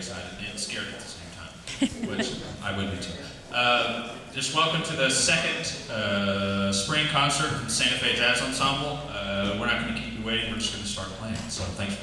excited and scared at the same time, which I would be too. Uh, just welcome to the second uh, spring concert from Santa Fe Jazz Ensemble. Uh, we're not going to keep you waiting. We're just going to start playing. So thanks.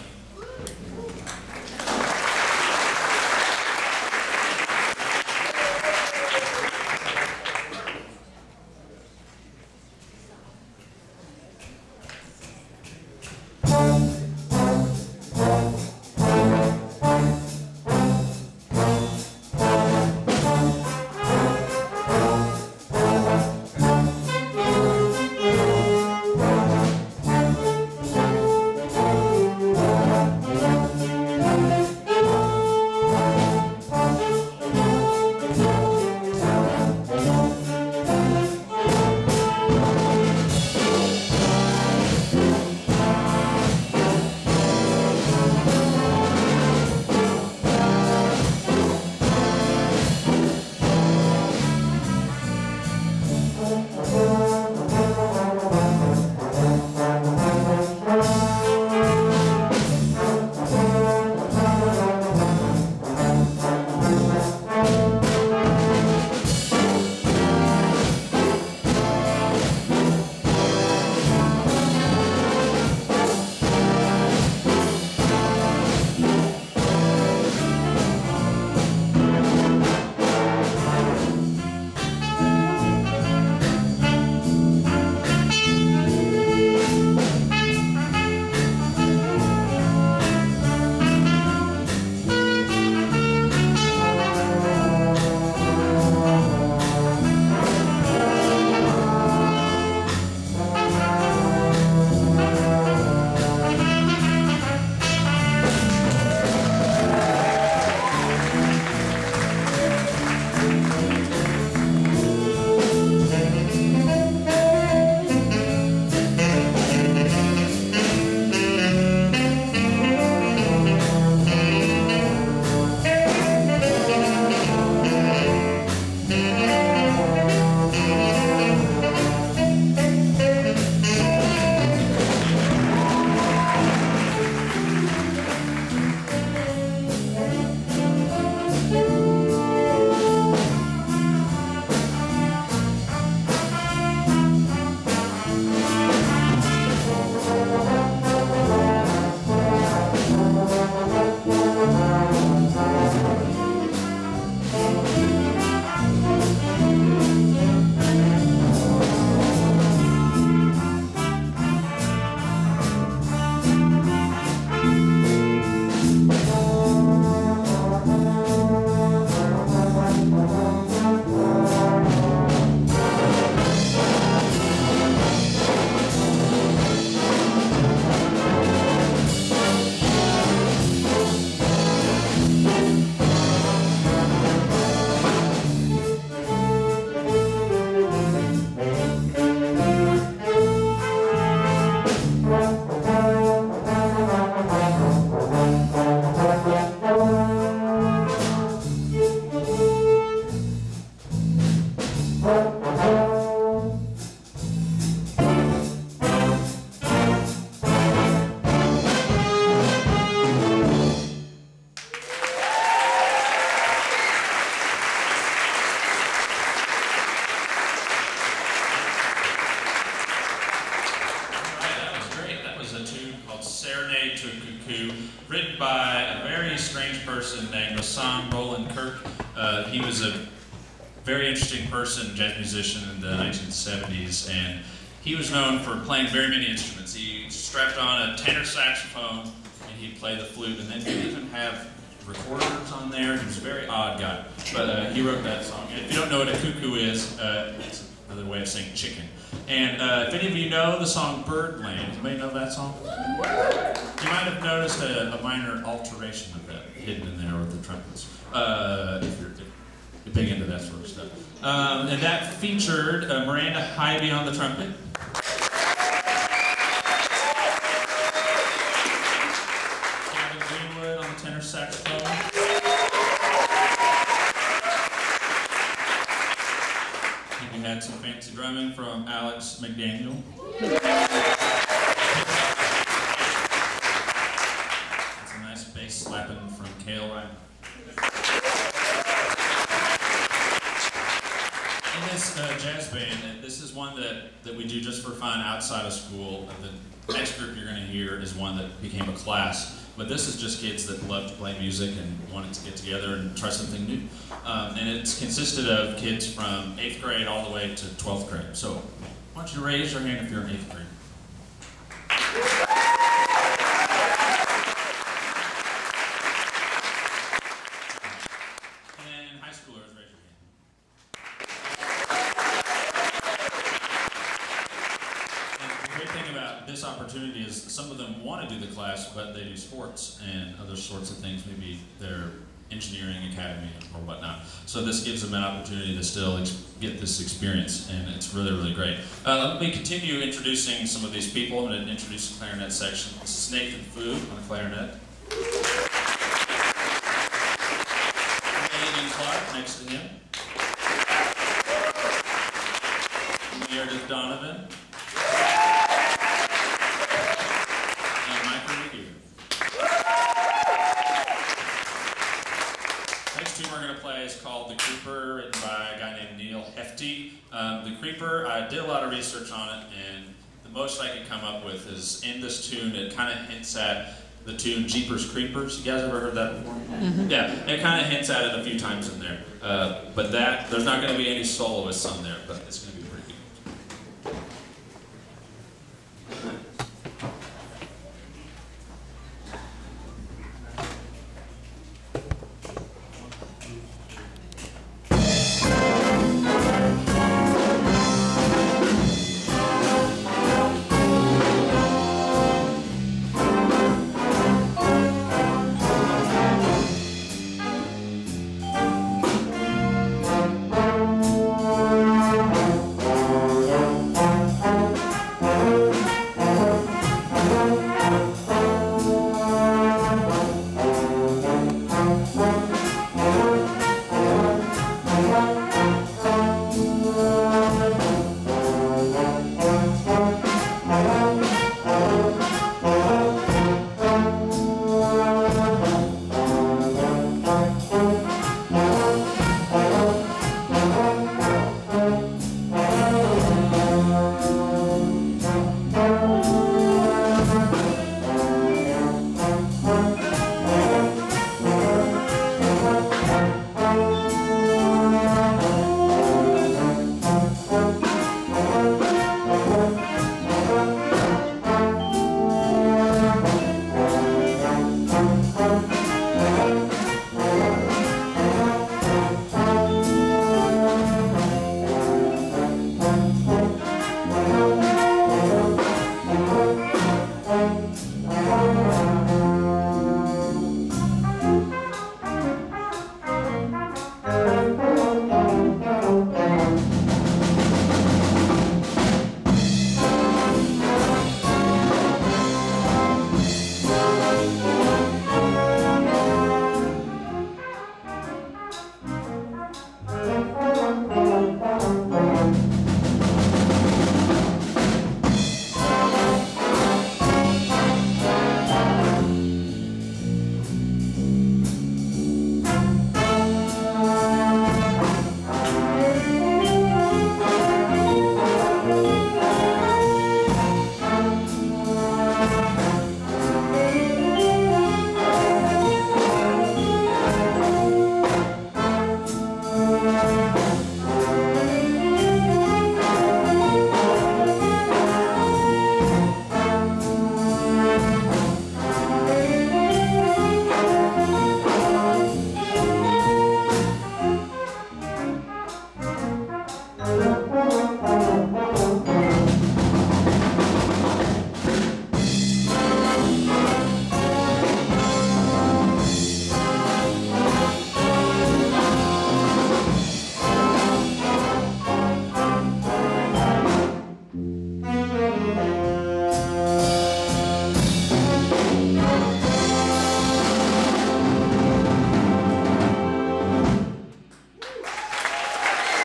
Person, named Rahsaan Roland Kirk. He was a very interesting person, jazz musician in the 1970s, and he was known for playing very many instruments. He strapped on a tenor saxophone, and he'd play the flute, and then he'd even have recorders on there. He was a very odd guy, but uh, he wrote that song. And if you don't know what a cuckoo is, uh, it's another way of saying chicken. And uh, if any of you know the song Birdland, you may know that song? You might have noticed a, a minor alteration of that hidden in there with the trumpets. Uh, if you're, if you're big into that sort of stuff. Um, and that featured uh, Miranda Hybe on the trumpet. McDaniel. That's a nice bass slapping from Kale Ryan. In this uh, jazz band, and this is one that, that we do just for fun outside of school. The next group you're going to hear is one that became a class. But this is just kids that love to play music and wanted to get together and try something new. Um, and it's consisted of kids from eighth grade all the way to 12th grade. So why don't you raise your hand if you're in eighth grade? And high schoolers, raise your hand. And the great thing about this opportunity is some of them want to do the class, but they do sports and other sorts of things, maybe their engineering academy or whatnot. So this gives them an opportunity to still ex- get this experience, and it's really, really great. Uh, let me continue introducing some of these people. I'm going to introduce the clarinet section. This is Nathan Fu on the clarinet. Megan Clark next to him. Meredith Donovan. And Michael Revere. Next tune we're going to play is called The Creeper, written by a guy named Neal Hefti. Um, the Creeper, I did a lot of research on it, and the most I could come up with is in this tune, it kind of hints at the tune Jeepers Creepers. You guys ever heard that before? Yeah, it kind of hints at it a few times in there. Uh, but that, there's not going to be any soloists on there, but it's going to